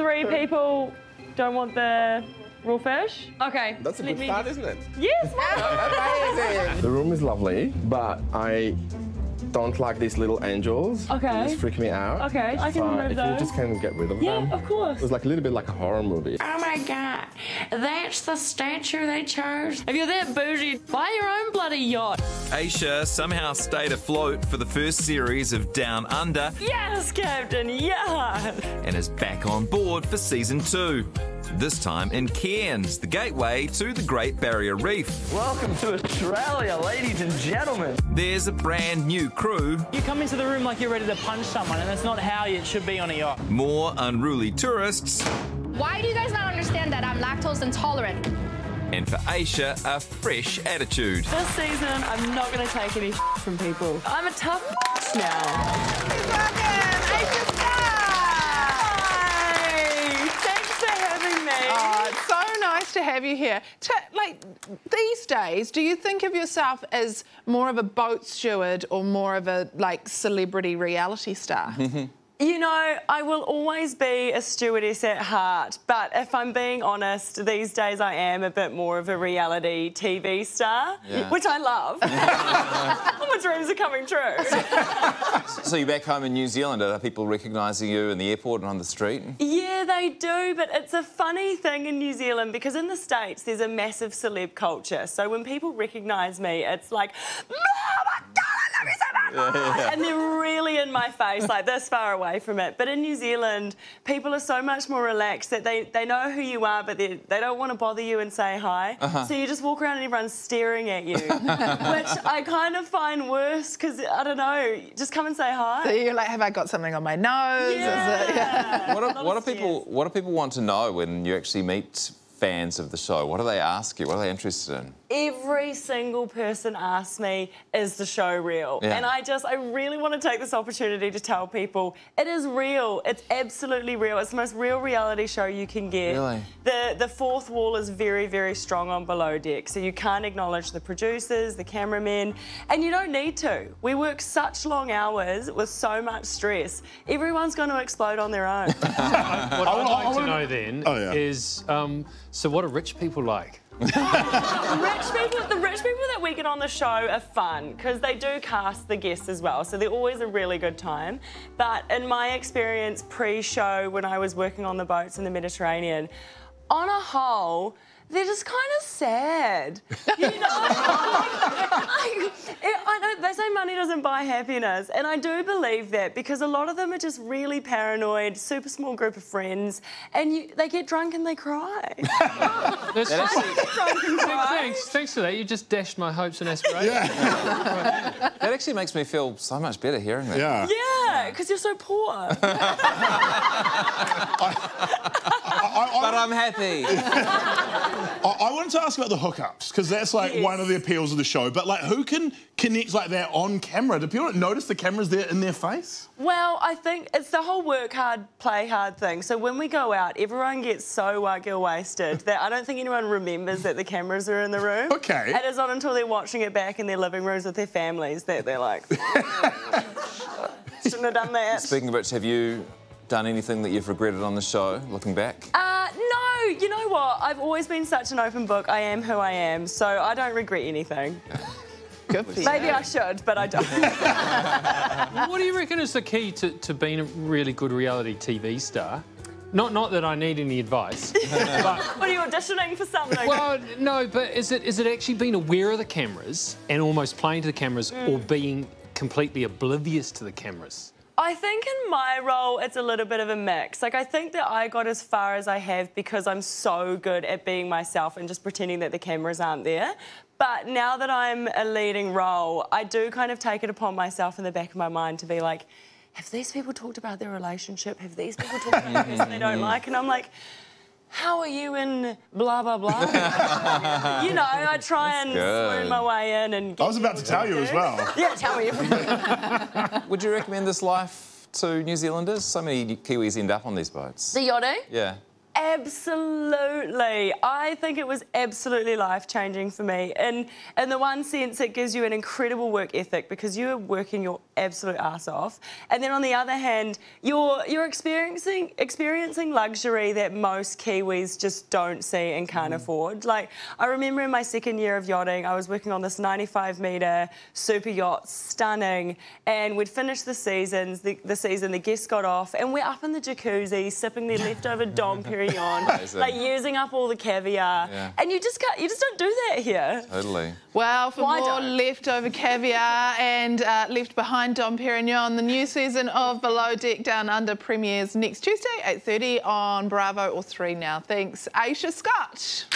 three people don't want the raw fish. Okay. That's a let good start, isn't it? Yes. Amazing. The room is lovely, but I don't like these little angels. Okay. They just freak me out. Okay, I can so remove if those. you just can get rid of Yeah, them. of course. It was like a little bit like a horror movie. Oh my god, that's the statue they chose. If you're that bougie, buy your own bloody yacht. Aesha somehow stayed afloat for the first series of Down Under Yes, Captain. Yeah. and is back on board for season two. This time in Cairns, the gateway to the Great Barrier Reef. Welcome to Australia, ladies and gentlemen. There's a brand new crew, You come into the room like you're ready to punch someone, and that's not how it should be on a yacht. more unruly tourists, Why do you guys not understand that I'm lactose intolerant? And for Aesha, a fresh attitude. This season, I'm not going to take any from people. I'm a tough now. Hi. Thanks for having me. Oh, it's so nice to have you here. Ta like these days, do you think of yourself as more of a boat steward or more of a like celebrity reality star? Mm-hmm. You know, I will always be a stewardess at heart, but if I'm being honest, these days I am a bit more of a reality TV star, which I love. All my dreams are coming true. So you're back home in New Zealand. Are people recognising you in the airport and on the street? Yeah, they do, but it's a funny thing in New Zealand because in the States there's a massive celeb culture. So when people recognise me, it's like, my God, I love you so much. And they're really in my face, like this far away from it. But in New Zealand, people are so much more relaxed that they, they know who you are, but they, they don't want to bother you and say hi. Uh-huh. So you just walk around and everyone's staring at you, which I kind of find worse because, I don't know, just come and say hi. So You're like, have I got something on my nose? Is it- Yeah. What do, what do people What do people want to know when you actually meet fans of the show? What do they ask you? What are they interested in? every single person asks me, is the show real? Yeah. And I just, I really want to take this opportunity to tell people it is real. It's absolutely real. It's the most real reality show you can get. Really? The, the fourth wall is very, very strong on Below Deck. So you can't acknowledge the producers, the cameramen, and you don't need to. We work such long hours with so much stress. Everyone's going to explode on their own. What I'd like to know then Oh, yeah. is, um, so what are rich people like? rich people, the rich people that we get on the show are fun because they do cast the guests as well, so they're always a really good time. But in my experience pre-show, when I was working on the boats in the Mediterranean, on a whole. They're just kind of sad, you know. I, I know they say money doesn't buy happiness, and I do believe that because a lot of them are just really paranoid, super small group of friends, and you, they get drunk and they cry. That's I get drunk and cry. Thanks, thanks for that. You just dashed my hopes and aspirations. Yeah. That actually makes me feel so much better hearing that. Yeah. Yeah, because you're so poor. I, But I, I'm happy. I, I wanted to ask about the hookups because that's like Yes. one of the appeals of the show. But like, who can connect like that on camera? Do people notice the cameras there in their face? well, I think it's the whole work hard, play hard thing. So when we go out, everyone gets so uh, girl wasted that I don't think anyone remembers that the cameras are in the room. Okay. And it's not until they're watching it back in their living rooms with their families that they're like, shouldn't have done that. Speaking of which, have you done anything that you've regretted on the show, looking back? No, you know what? I've always been such an open book. I am who I am, so I don't regret anything. Good for you. Maybe I should, but I don't. What do you reckon is the key to, to being a really good reality TV star? Not, not that I need any advice, but what are you auditioning for something? well, no. But is it is it actually being aware of the cameras and almost playing to the cameras, or mm. being completely oblivious to the cameras? I think in my role, it's a little bit of a mix. Like, I think that I got as far as I have because I'm so good at being myself and just pretending that the cameras aren't there. But now that I'm a leading role, I do kind of take it upon myself in the back of my mind to be like, have these people talked about their relationship? Have these people talked about the person they don't like? And I'm like, how are you in blah, blah, blah? you know, I try and good. swoon my way in and I was about to tell you as well. Yeah, tell me. Would you recommend this life to New Zealanders? So many Kiwis end up on these boats. the yachting? Yeah. Absolutely. I think it was absolutely life changing for me. And in the one sense, it gives you an incredible work ethic because you are working your absolute ass off. And then on the other hand, you're you're experiencing experiencing luxury that most Kiwis just don't see and can't mm. afford. Like I remember in my second year of yachting, I was working on this 95 meter super yacht, stunning, and we'd finished the seasons, the, the season, the guests got off, and we're up in the jacuzzi sipping their leftover Dom Perignon, Amazing. like using up all the caviar, Yeah. and you just can't, you just don't do that here. Totally. Well, for Why more don't? leftover caviar and uh, left behind Dom Perignon, the new season of Below Deck Down Under premieres next Tuesday, 8.30 on Bravo or ThreeNow. Thanks, Aesha Scott.